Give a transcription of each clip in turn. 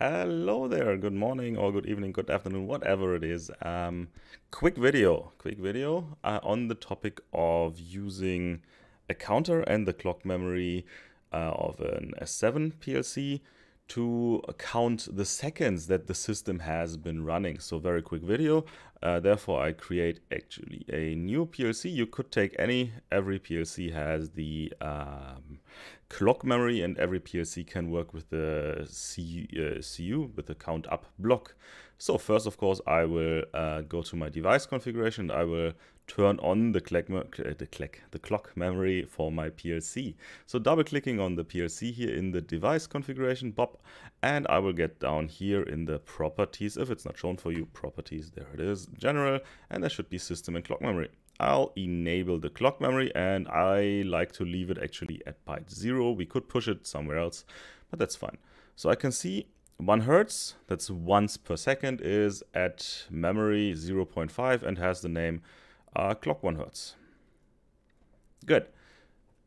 Hello there, good morning or good evening, good afternoon, whatever it is. Um, quick video, quick video uh, on the topic of using a counter and the clock memory uh, of an S7 PLC to count the seconds that the system has been running. So very quick video. Uh, therefore, I create actually a new PLC. You could take any, every PLC has the um, clock memory and every PLC can work with the CU, uh, CU with the count up block. So first, of course, I will uh, go to my device configuration. I will turn on the clock, the, the clock memory for my PLC. So double clicking on the PLC here in the device configuration, Bob, and I will get down here in the properties. If it's not shown for you, properties, there it is, general, and there should be system and clock memory. I'll enable the clock memory and I like to leave it actually at byte zero. We could push it somewhere else, but that's fine. So I can see one hertz, that's once per second, is at memory 0.5 and has the name uh, clock 1 hertz. Good.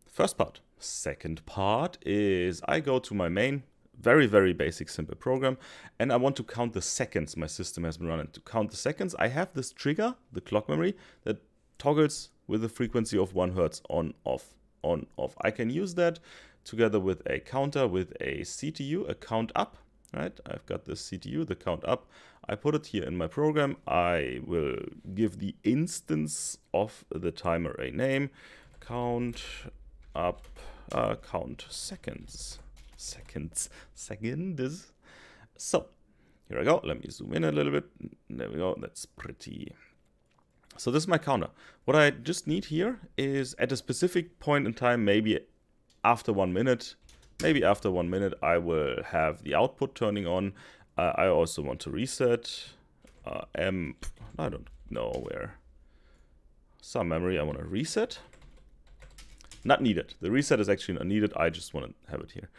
First part. Second part is I go to my main, very, very basic, simple program, and I want to count the seconds my system has been running. To count the seconds, I have this trigger, the clock memory, that toggles with a frequency of 1 hertz on, off, on, off. I can use that together with a counter with a CTU, a count up, right? I've got the CTU, the count up. I put it here in my program. I will give the instance of the timer a name, count up, uh, count seconds, seconds, seconds. So here I go. Let me zoom in a little bit. There we go. That's pretty. So this is my counter. What I just need here is at a specific point in time, maybe after one minute, Maybe after one minute I will have the output turning on. Uh, I also want to reset. Uh, M, I don't know where. Some memory I want to reset. Not needed. The reset is actually not needed. I just want to have it here.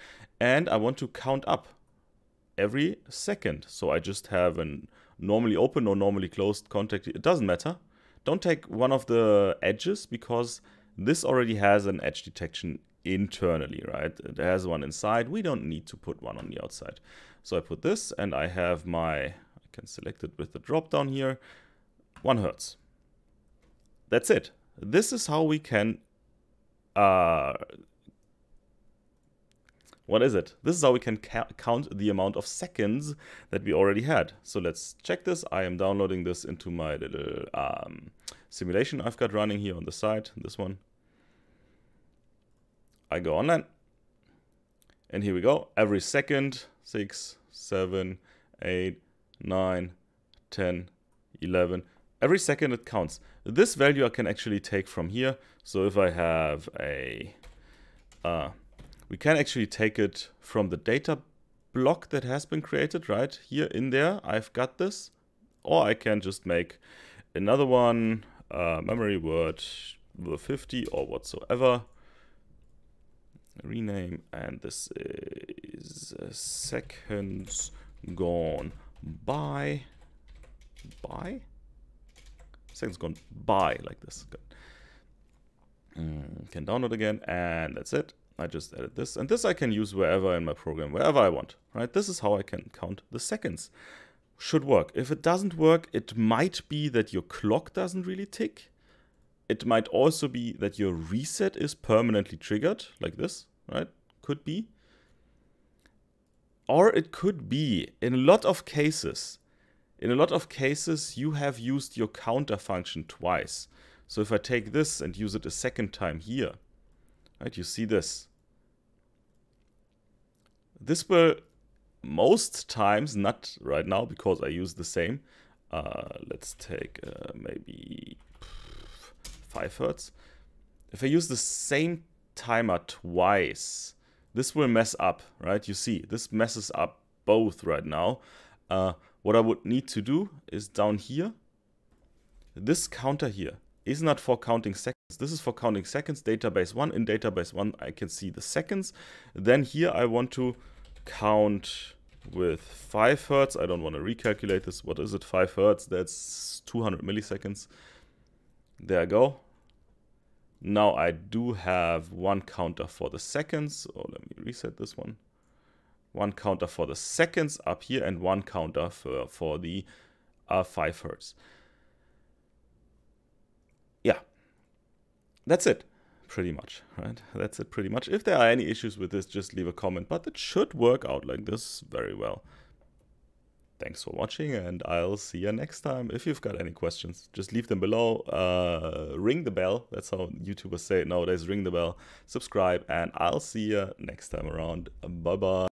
And I want to count up every second. So I just have a normally open or normally closed contact. It doesn't matter. Don't take one of the edges because this already has an edge detection internally, right? It has one inside. We don't need to put one on the outside. So I put this and I have my, I can select it with the drop down here, one hertz. That's it. This is how we can, uh, what is it? This is how we can ca count the amount of seconds that we already had. So let's check this. I am downloading this into my little um, simulation I've got running here on the side, this one. I go online. And here we go. Every second, 6, 7, 8, 9, 10, 11. Every second it counts. This value I can actually take from here. So if I have a... Uh, we can actually take it from the data block that has been created, right? Here in there, I've got this. Or I can just make another one, uh, memory word 50 or whatsoever rename and this is seconds gone by by seconds gone by like this. Mm, can download again and that's it. I just added this and this I can use wherever in my program wherever I want right? This is how I can count the seconds. Should work. If it doesn't work it might be that your clock doesn't really tick. It might also be that your reset is permanently triggered, like this, right? Could be. Or it could be, in a lot of cases, in a lot of cases, you have used your counter function twice. So if I take this and use it a second time here, right, you see this. This will most times, not right now because I use the same, uh, let's take uh, maybe 5 hertz. If I use the same timer twice, this will mess up, right? You see, this messes up both right now. Uh, what I would need to do is down here, this counter here is not for counting seconds. This is for counting seconds, database 1. In database 1, I can see the seconds. Then here I want to count with 5 hertz. I don't want to recalculate this. What is it? 5 hertz. That's 200 milliseconds. There I go. Now I do have one counter for the seconds. Oh, let me reset this one. One counter for the seconds up here, and one counter for, for the uh, 5 hertz. Yeah, that's it pretty much, right? That's it pretty much. If there are any issues with this, just leave a comment, but it should work out like this very well. Thanks for watching and I'll see you next time. If you've got any questions, just leave them below. Uh, ring the bell. That's how YouTubers say it nowadays. Ring the bell, subscribe, and I'll see you next time around. Bye-bye.